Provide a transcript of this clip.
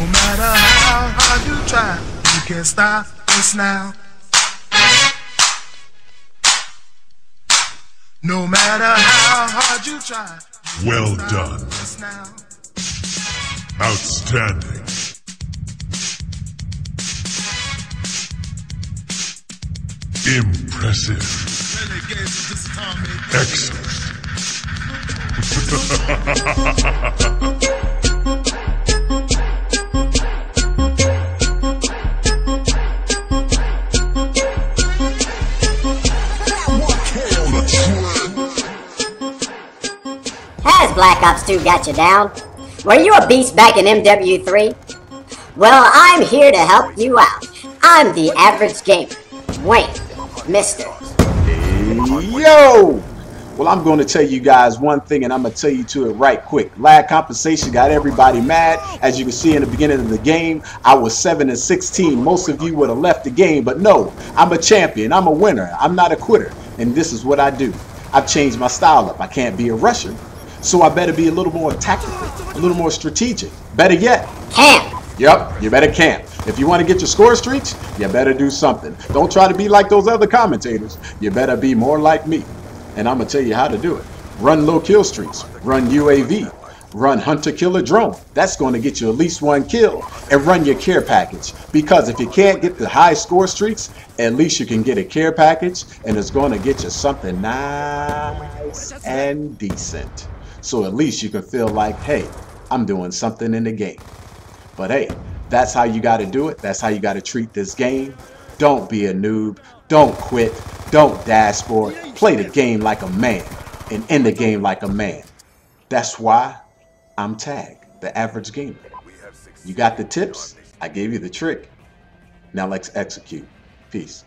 No matter how hard you try, you can't stop us now. No matter how hard you try. you Well done. stop us now. Outstanding. Impressive. Renegades of this army. Excellent. Black Ops 2 got you down? Were you a beast back in MW3? Well, I'm here to help you out. I'm the average gamer. Wayne, Mister. Yo! Well, I'm going to tell you guys one thing, and I'm going to tell you to it right quick. Lag compensation got everybody mad. As you can see in the beginning of the game, I was 7 and 16. Most of you would have left the game, but no, I'm a champion. I'm a winner. I'm not a quitter. And this is what I do. I've changed my style up. I can't be a rusher. So I better be a little more tactical, a little more strategic. Better yet, Camp. Yep, you better camp. If you want to get your score streaks, you better do something. Don't try to be like those other commentators. You better be more like me. And I'm going to tell you how to do it. Run low kill streaks, run UAV, run hunter killer drone. That's going to get you at least one kill. And run your care package. Because if you can't get the high score streaks, at least you can get a care package and it's going to get you something nice and decent. So at least you can feel like, hey, I'm doing something in the game. But hey, that's how you got to do it. That's how you got to treat this game. Don't be a noob. Don't quit. Don't dashboard. Play the game like a man and end the game like a man. That's why I'm Tag, the average gamer. You got the tips? I gave you the trick. Now let's execute. Peace.